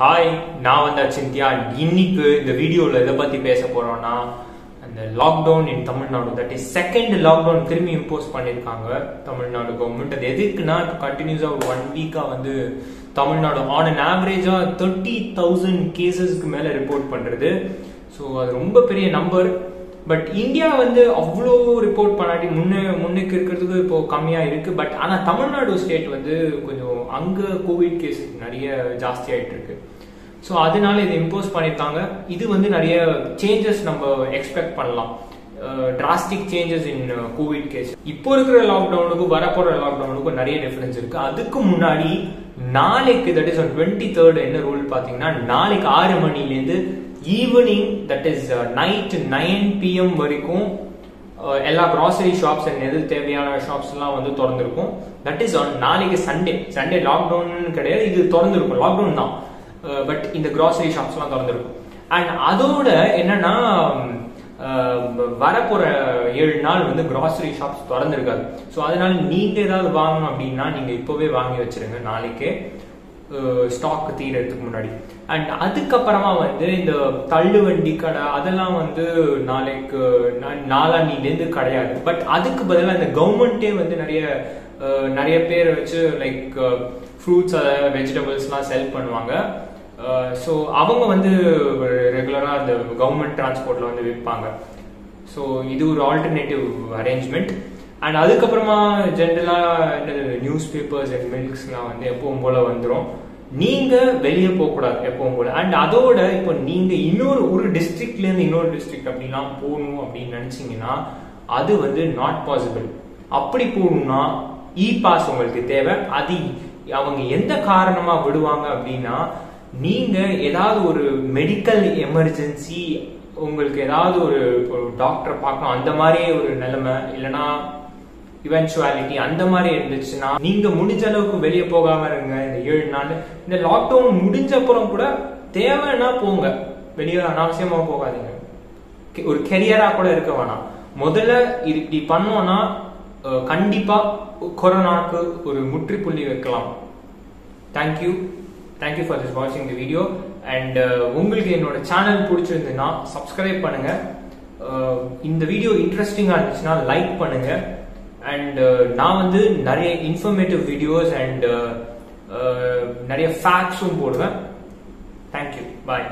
Hi நான் வந்து அச்சிந்தியா இன்னைக்கு இந்த வீடியோவில் எதை பற்றி பேச போகிறோம்னா அந்த lockdown in Tamil Nadu that is second lockdown திரும்பி இம்போஸ் பண்ணியிருக்காங்க தமிழ்நாடு கவர்மெண்ட் அது எதுக்குன்னா கண்டினியூஸாக ஒரு ஒன் வீக்காக வந்து தமிழ்நாடு ஆன் அன் ஆவரேஜாக தேர்ட்டி தௌசண்ட் கேசஸ்க்கு மேலே ரிப்போர்ட் பண்ணுறது ஸோ அது ரொம்ப பெரிய நம்பர் பட் இந்தியா வந்து அவ்வளோ ரிப்போர்ட் பண்ணாட்டி முன்னே முன்னுக்கு இருக்கிறதுக்கு இப்போ கம்மியாக இருக்குது பட் ஆனால் தமிழ்நாடு ஸ்டேட் வந்து கொஞ்சம் அங்கே கோவிட் கேஸ் நிறைய ஜாஸ்தி ஆகிட்டு இருக்கு ஸோ அதனால இதை இம்போஸ் பண்ணியிருக்காங்க. இது வந்து நிறைய சேஞ்சஸ் நம்ம எக்ஸ்பெக்ட் பண்ணலாம். Drastic changes in covid case இப்போ இருக்கிற லாக்டவுனுக்கும் வரப்போகிற லாக்டவுனுக்கும் நிறைய டிஃப்ரென்ஸ் இருக்குது அதுக்கு முன்னாடி நாளைக்கு தட் இஸ் டுவெண்ட்டி தேர்ட் என்ன ரூல் பார்த்தீங்கன்னா நாளைக்கு ஆறு மணிலேருந்து evening that is night nine PM வரைக்கும் uh, எல்லா க்ராசரி ஷாப்ஸ் அண்ட் எது தேவையான ஷாப்ஸ்லாம் வந்து திறந்துருக்கும். தட் இஸ் ஆன் நாளைக்கு சண்டே சண்டே லாக்டவுன் கிடையாது இது திறந்துருக்கும். லாக்டவுன் தான். Uh, பட் இந்த க்ராசரி ஷாப்ஸ்லாம் திறந்துருக்கும். அண்ட் அதோட என்னன்னா um, uh, வரப்போற ஏழு நாள் வந்து கிராசரி ஷாப்ஸ் திறந்துருக்காது. ஸோ அதனால நீங்க ஏதாவது வாங்கணும் அப்படின்னா நீங்க இப்போவே வாங்கி வச்சிருங்க நாளைக்கே. ஸ்டாக் தீரத்துக்கு முன்னாடி. அண்ட் அதுக்கப்புறமா வந்து இந்த தள்ளுவண்டி கடை அதெல்லாம் வந்து நாளைக்கு நாளானிலேருந்து கிடையாது. பட் அதுக்கு பதிலாக இந்த கவர்மெண்ட்டே வந்து நிறைய நிறைய பேர் வச்சு லைக் ஃப்ரூட்ஸ் அதை வெஜிடபிள்ஸ்லாம் செல் பண்ணுவாங்க. ஸோ அவங்க வந்து ரெகுலராக அந்த கவர்மெண்ட் டிரான்ஸ்போர்ட்டில் வந்து விற்பாங்க ஸோ இது ஒரு ஆல்டர்னேட்டிவ் அரேஞ்ச்மெண்ட் அண்ட் அதுக்கப்புறமா ஜென்ரலாக நியூஸ் பேப்பர்ஸ் அண்ட் மில்க்ஸ்லாம் வந்து எப்பவும் போல வந்துடும் நீங்கள் வெளியே போகக்கூடாது எப்பவும் போல. அண்ட் அதோட இப்போ நீங்கள் இன்னொரு ஒரு டிஸ்ட்ரிக்ட்லேருந்து இன்னொரு டிஸ்ட்ரிக்ட் அப்படிலாம் போகணும் அப்படின்னு நினச்சிங்கன்னா அது வந்து நாட் பாசிபிள் அப்படி போகணும்னா இ பாஸ் உங்களுக்கு தேவை. அது அவங்க எந்த காரணமாக விடுவாங்க அப்படின்னா நீங்கள் ஏதாவது ஒரு மெடிக்கல் எமர்ஜென்சி உங்களுக்கு ஏதாவது ஒரு டாக்டரை பார்க்கணும் அந்த மாதிரி ஒரு நிலைமை. இல்லைன்னா இவென்ச்சுவாலிட்டி அந்த மாதிரி இருந்துச்சுன்னா நீங்க முடிஞ்ச அளவுக்கு வெளியே போகாம இருங்க. இந்த ஏழு நாள். இந்த லாக்டவுன் முடிஞ்ச அப்புறம் கூட தேவைன்னா போங்க. வெளியே அனாவசியமா போகாதீங்க. ஒரு கெரியரா கூட இருக்க வேணாம். முதல்ல இது இப்படி பண்ணோம்னா கண்டிப்பா கொரோனாக்கு ஒரு முற்றுப்புள்ளி வைக்கலாம். தேங்க்யூ தேங்க்யூ ஃபார் திஸ் வாட்சிங் தி வீடியோ அண்ட் உங்களுக்கு என்னோட சேனல் பிடிச்சிருந்துன்னா சப்ஸ்கிரைப் பண்ணுங்க. இந்த வீடியோ இன்ட்ரெஸ்டிங்காக இருந்துச்சுன்னா லைக் பண்ணுங்க. அண்ட் uh, நான் வந்து நிறைய இன்ஃபர்மேட்டிவ் வீடியோஸ் அண்ட் நிறைய ஃபேக்ட்ஸும் போடுவேன். Thank you bye